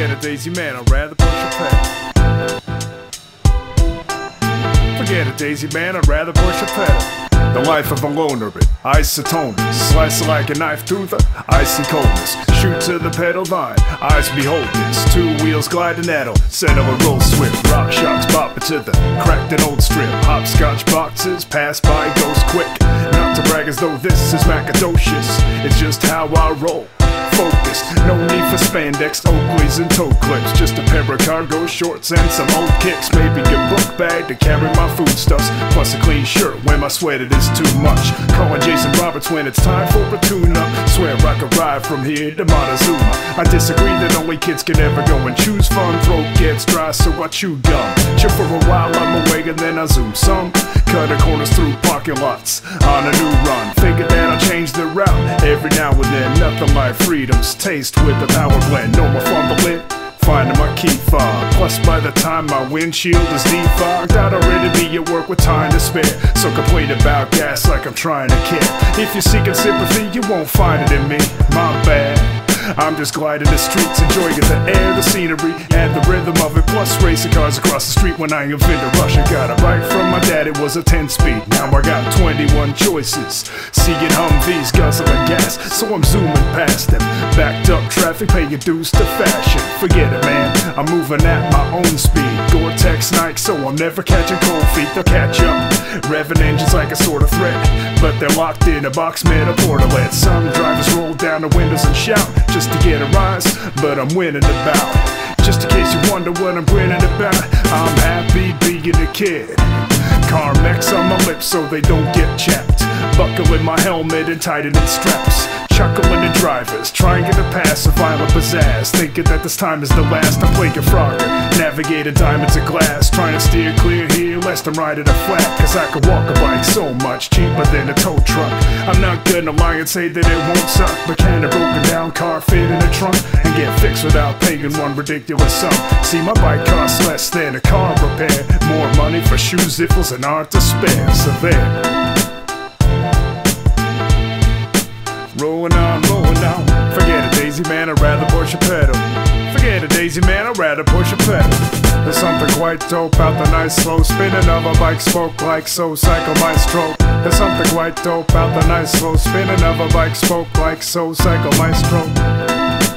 Forget a daisy man, I'd rather push a pedal. Forget a daisy man, I'd rather push a pedal. The life of a loner bit, isotoners. Slice like a knife through the icy coldness. Shoot to the pedal vine, eyes behold this. Two wheels gliding at 'em, settle a roll swift. RockShox bop to the cracked and old strip. Hopscotch boxes pass by, goes quick. Not to brag as though this is macadocious. It's just how I roll focus. No need for spandex, Oakleys, and toe clips. Just a pair of cargo shorts and some old kicks. Maybe a book bag to carry my foodstuffs. Plus a clean shirt when my sweat it is too much. Calling Jason Roberts when it's time for a tune up. Swear I could ride from here to Montezuma. I disagree that only kids can ever go and choose fun. Throat gets dry, so I chew gum. Chill for a while, I'm awake and then I zoom some. Cutting corners through parking lots on a new run. Figure that I'll change the route every now and then. Nothing like freedom's taste with the power blend. No more fumbling. Finding my key fob. Plus, by the time my windshield is defogged, I'd already be at work with time to spare. So complain about gas like I'm trying to care. If you're seeking sympathy, you won't find it in me. My bad. I'm just gliding the streets, enjoying the air, the scenery, and the rhythm of it. Plus, racing cars across the street when I invent a rush. I got a bike from my dad, it was a 10 speed. Now I got 21 choices. Seeing Humvees guzzling gas, so I'm zooming past them. Backed up traffic, paying dues to fashion. Forget it, man, I'm moving at my own speed. Gore-Tex Nike, so I'm never catching cold feet. They'll catch up. Revving engines like a sort of threat, but they're locked in a box made of portalet. Some drivers roll down the windows and shout just to get a rise, but I'm winning the bout. Just in case you wonder what I'm grinning about, I'm happy being a kid. Carmex on my lips so they don't get chapped. Buckling my helmet and tightening straps. Chuckling at drivers, trying to pass a violent pizzazz. Thinking that this time is the last. I'm playing Frogger, navigating diamonds and glass. Trying to steer clear here, lest I'm riding a flat. Cause I can walk a bike so much cheaper than a tow truck. I'm not gonna lie and say that it won't suck. But can a broken down car fit in a trunk and get fixed without paying one ridiculous sum? See, my bike costs less than a car repair. More money for shoes, ziffles, and art to spare. So there. Rolling on, rolling on. Forget a daisy man, I'd rather a pedal. Forget a daisy man, I'd rather push a pedal. There's something quite dope about the nice slow spinning of a bike spoke like so psycho maestro. There's something quite dope about the nice slow spinning of a bike spoke like so psycho maestro.